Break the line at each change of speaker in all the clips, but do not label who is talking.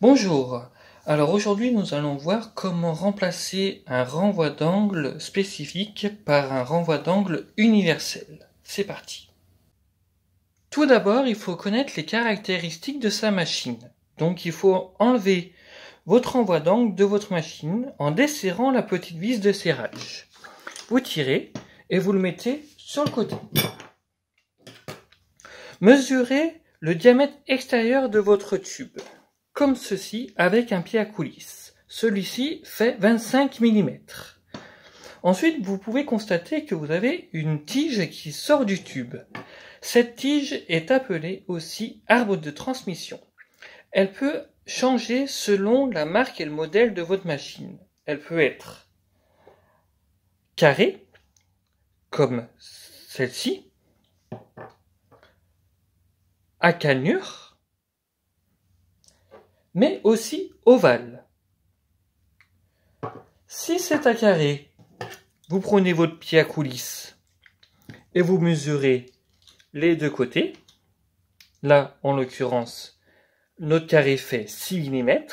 Bonjour. Alors aujourd'hui nous allons voir comment remplacer un renvoi d'angle spécifique par un renvoi d'angle universel. C'est parti. Tout d'abord il faut connaître les caractéristiques de sa machine. Donc il faut enlever votre renvoi d'angle de votre machine en desserrant la petite vis de serrage. Vous tirez et vous le mettez sur le côté. Mesurez le diamètre extérieur de votre tube comme ceci avec un pied à coulisse. Celui-ci fait 25 mm. Ensuite, vous pouvez constater que vous avez une tige qui sort du tube. Cette tige est appelée aussi arbre de transmission. Elle peut changer selon la marque et le modèle de votre machine. Elle peut être carrée, comme celle-ci, à cannure, mais aussi ovale. Si c'est un carré, vous prenez votre pied à coulisse et vous mesurez les deux côtés. Là, en l'occurrence, notre carré fait 6 mm.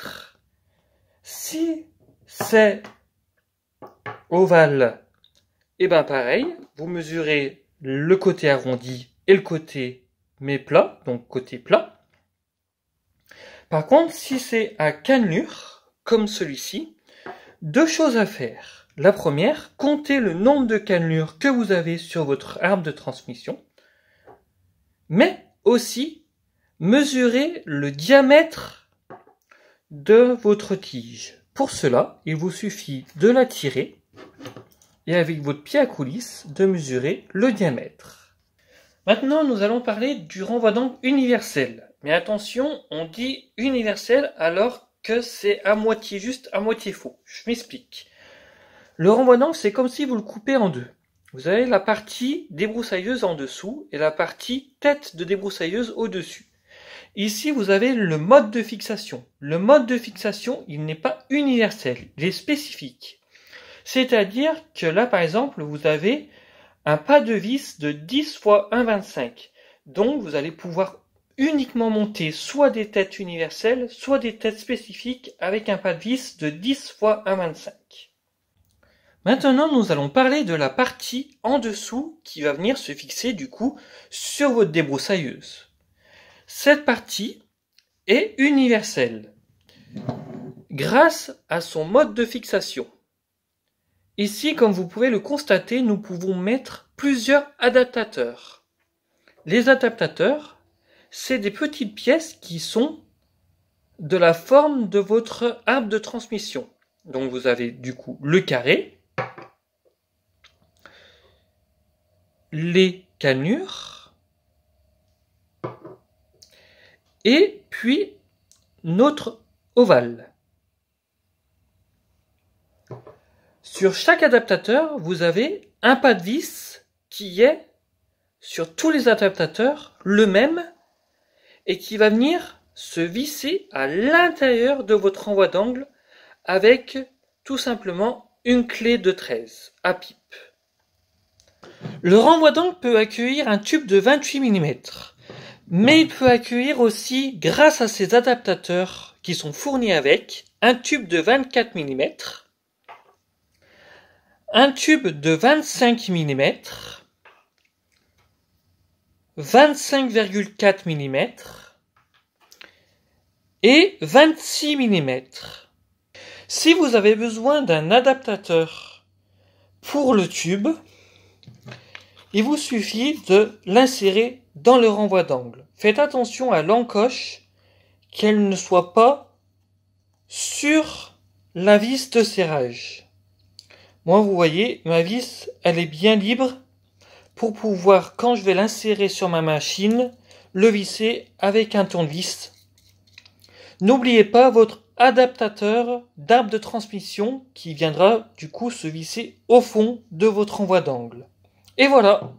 Si c'est ovale, et eh bien pareil, vous mesurez le côté arrondi et le côté mais plat, donc côté plat. Par contre, si c'est à cannelure, comme celui-ci, deux choses à faire. La première, comptez le nombre de cannelures que vous avez sur votre arbre de transmission, mais aussi mesurez le diamètre de votre tige. Pour cela, il vous suffit de la tirer et avec votre pied à coulisse de mesurer le diamètre. Maintenant, nous allons parler du renvoi d'angle universel. Mais attention, on dit universel alors que c'est à moitié juste, à moitié faux. Je m'explique. Le d'angle, c'est comme si vous le coupez en deux. Vous avez la partie débroussailleuse en dessous et la partie tête de débroussailleuse au-dessus. Ici, vous avez le mode de fixation. Le mode de fixation, il n'est pas universel, il est spécifique. C'est-à-dire que là, par exemple, vous avez un pas de vis de 10 x 1,25. Donc, vous allez pouvoir uniquement monter soit des têtes universelles, soit des têtes spécifiques avec un pas de vis de 10 x 1,25. Maintenant, nous allons parler de la partie en dessous qui va venir se fixer du coup sur votre débroussailleuse. Cette partie est universelle grâce à son mode de fixation. Ici, comme vous pouvez le constater, nous pouvons mettre plusieurs adaptateurs. Les adaptateurs c'est des petites pièces qui sont de la forme de votre arbre de transmission. Donc vous avez du coup le carré, les canures, et puis notre ovale. Sur chaque adaptateur, vous avez un pas de vis qui est sur tous les adaptateurs le même et qui va venir se visser à l'intérieur de votre renvoi d'angle avec tout simplement une clé de 13 à pipe. Le renvoi d'angle peut accueillir un tube de 28 mm, mais il peut accueillir aussi, grâce à ses adaptateurs qui sont fournis avec, un tube de 24 mm, un tube de 25 mm, 25,4 mm et 26 mm. Si vous avez besoin d'un adaptateur pour le tube, il vous suffit de l'insérer dans le renvoi d'angle. Faites attention à l'encoche qu'elle ne soit pas sur la vis de serrage. Moi, vous voyez, ma vis, elle est bien libre pour pouvoir, quand je vais l'insérer sur ma machine, le visser avec un tournevis. N'oubliez pas votre adaptateur d'arbre de transmission qui viendra du coup se visser au fond de votre envoi d'angle. Et voilà,